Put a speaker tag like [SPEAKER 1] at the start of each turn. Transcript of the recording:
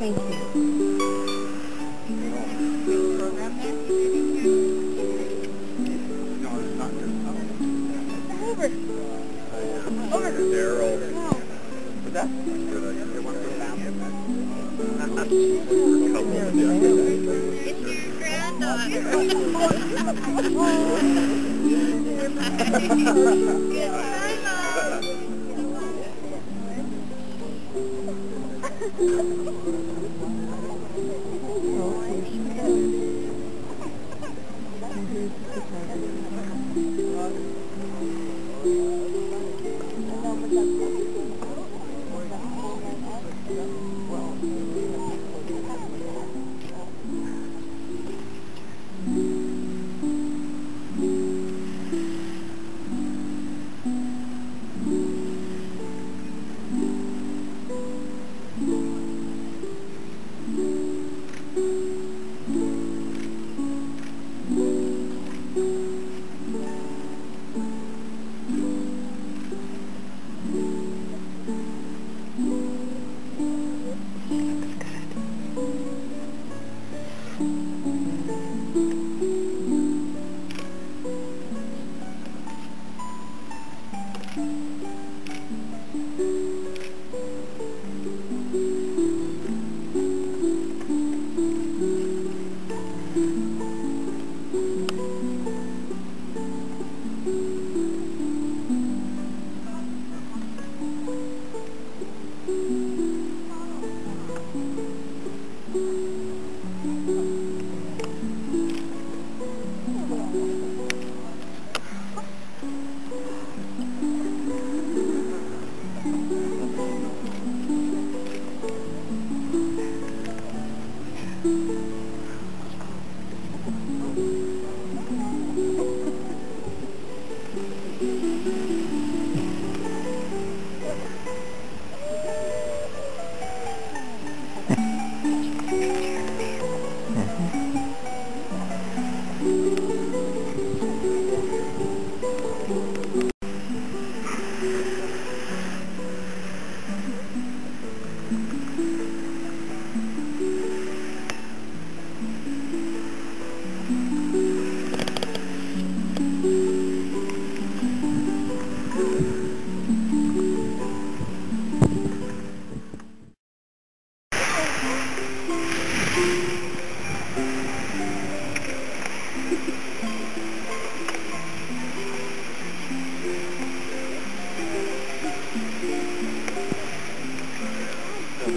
[SPEAKER 1] Thank you.
[SPEAKER 2] Program there?
[SPEAKER 3] No, it's not
[SPEAKER 2] Over. Over.
[SPEAKER 3] Daryl.
[SPEAKER 2] No.
[SPEAKER 3] But that's good. I want to.
[SPEAKER 2] It's your granddaughter. Good time, Mom.